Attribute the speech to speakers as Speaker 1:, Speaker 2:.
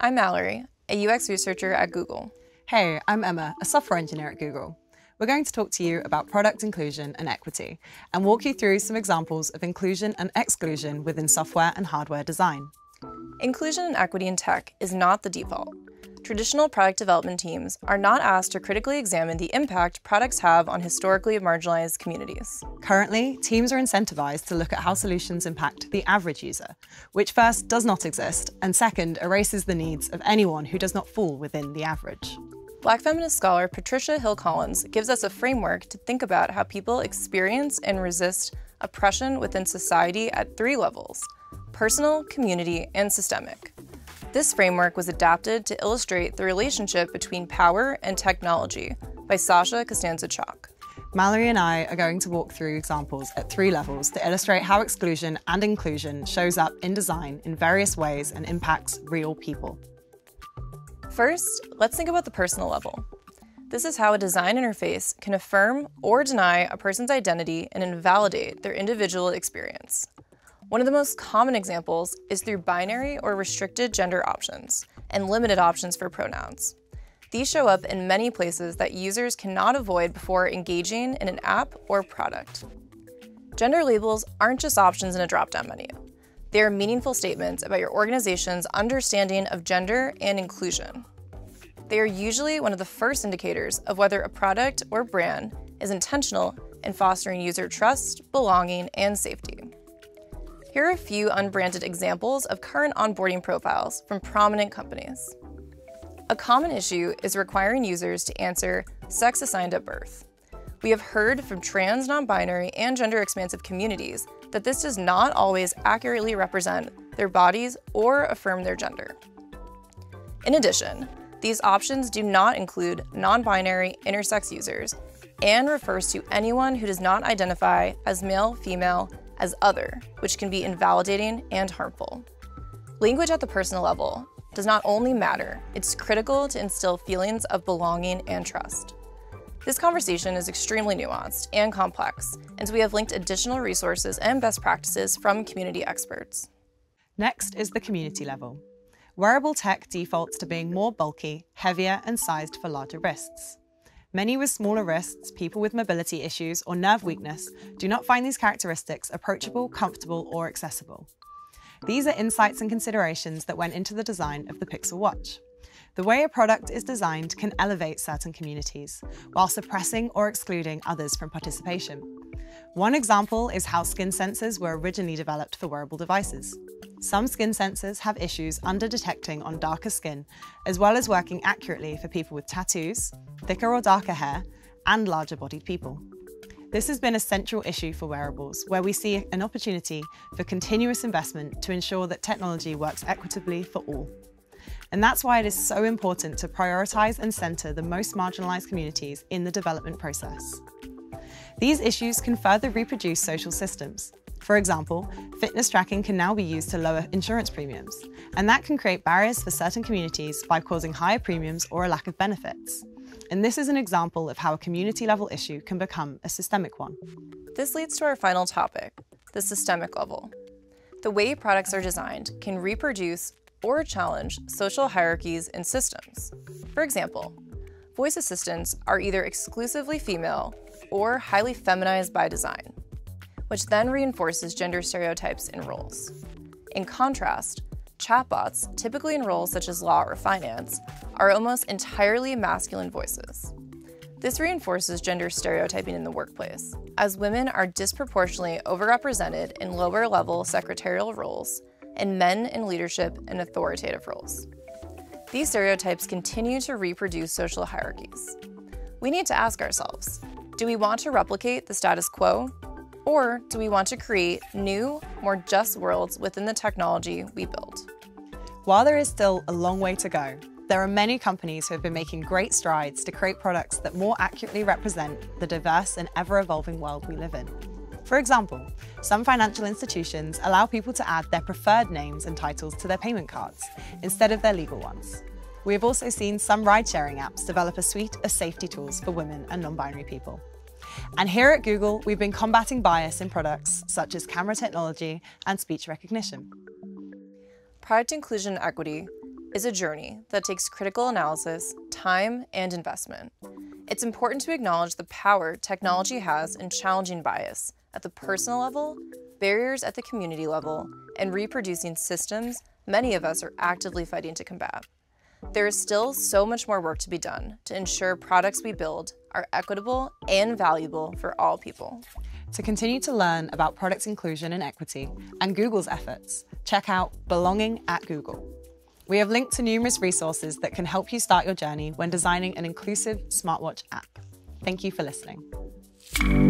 Speaker 1: I'm Mallory, a UX researcher at Google.
Speaker 2: Hey, I'm Emma, a software engineer at Google. We're going to talk to you about product inclusion and equity and walk you through some examples of inclusion and exclusion within software and hardware design.
Speaker 1: Inclusion and equity in tech is not the default traditional product development teams are not asked to critically examine the impact products have on historically marginalized communities.
Speaker 2: Currently, teams are incentivized to look at how solutions impact the average user, which first does not exist, and second erases the needs of anyone who does not fall within the average.
Speaker 1: Black feminist scholar Patricia Hill Collins gives us a framework to think about how people experience and resist oppression within society at three levels personal, community, and systemic. This framework was adapted to illustrate the relationship between power and technology by Sasha Costanza Chock.
Speaker 2: Mallory and I are going to walk through examples at three levels to illustrate how exclusion and inclusion shows up in design in various ways and impacts real people.
Speaker 1: First, let's think about the personal level. This is how a design interface can affirm or deny a person's identity and invalidate their individual experience. One of the most common examples is through binary or restricted gender options and limited options for pronouns. These show up in many places that users cannot avoid before engaging in an app or product. Gender labels aren't just options in a drop-down menu. They are meaningful statements about your organization's understanding of gender and inclusion. They are usually one of the first indicators of whether a product or brand is intentional in fostering user trust, belonging, and safety. Here are a few unbranded examples of current onboarding profiles from prominent companies. A common issue is requiring users to answer sex assigned at birth. We have heard from trans, non binary, and gender expansive communities that this does not always accurately represent their bodies or affirm their gender. In addition, these options do not include non binary intersex users and refers to anyone who does not identify as male, female, as other, which can be invalidating and harmful. Language at the personal level does not only matter, it's critical to instill feelings of belonging and trust. This conversation is extremely nuanced and complex, and so we have linked additional resources and best practices from community experts.
Speaker 2: Next is the community level. Wearable tech defaults to being more bulky, heavier, and sized for larger wrists. Many with smaller wrists, people with mobility issues, or nerve weakness do not find these characteristics approachable, comfortable, or accessible. These are insights and considerations that went into the design of the Pixel Watch. The way a product is designed can elevate certain communities, while suppressing or excluding others from participation. One example is how skin sensors were originally developed for wearable devices. Some skin sensors have issues under detecting on darker skin, as well as working accurately for people with tattoos, thicker or darker hair, and larger bodied people. This has been a central issue for wearables, where we see an opportunity for continuous investment to ensure that technology works equitably for all. And that's why it is so important to prioritise and centre the most marginalised communities in the development process. These issues can further reproduce social systems, for example, fitness tracking can now be used to lower insurance premiums, and that can create barriers for certain communities by causing higher premiums or a lack of benefits. And this is an example of how a community level issue can become a systemic one.
Speaker 1: This leads to our final topic, the systemic level. The way products are designed can reproduce or challenge social hierarchies and systems. For example, voice assistants are either exclusively female or highly feminized by design which then reinforces gender stereotypes in roles. In contrast, chatbots, typically in roles such as law or finance, are almost entirely masculine voices. This reinforces gender stereotyping in the workplace, as women are disproportionately overrepresented in lower level secretarial roles and men in leadership and authoritative roles. These stereotypes continue to reproduce social hierarchies. We need to ask ourselves do we want to replicate the status quo or do we want to create new, more just worlds within the technology we build?
Speaker 2: While there is still a long way to go, there are many companies who have been making great strides to create products that more accurately represent the diverse and ever-evolving world we live in. For example, some financial institutions allow people to add their preferred names and titles to their payment cards instead of their legal ones. We have also seen some ride-sharing apps develop a suite of safety tools for women and non-binary people. And here at Google, we've been combating bias in products such as camera technology and speech recognition.
Speaker 1: Product inclusion and equity is a journey that takes critical analysis, time, and investment. It's important to acknowledge the power technology has in challenging bias at the personal level, barriers at the community level, and reproducing systems many of us are actively fighting to combat. There is still so much more work to be done to ensure products we build are equitable and valuable for all people.
Speaker 2: To continue to learn about product inclusion and equity and Google's efforts, check out Belonging at Google. We have linked to numerous resources that can help you start your journey when designing an inclusive smartwatch app. Thank you for listening.